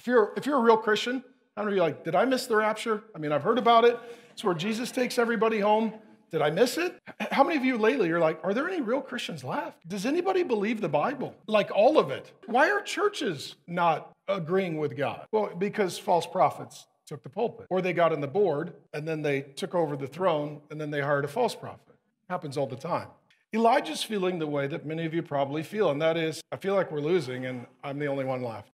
If you're, if you're a real Christian, I'm gonna be like, did I miss the rapture? I mean, I've heard about it. It's where Jesus takes everybody home. Did I miss it? How many of you lately are like, are there any real Christians left? Does anybody believe the Bible? Like all of it? Why are churches not agreeing with God? Well, because false prophets took the pulpit, or they got on the board and then they took over the throne and then they hired a false prophet. Happens all the time. Elijah's feeling the way that many of you probably feel, and that is, I feel like we're losing and I'm the only one left.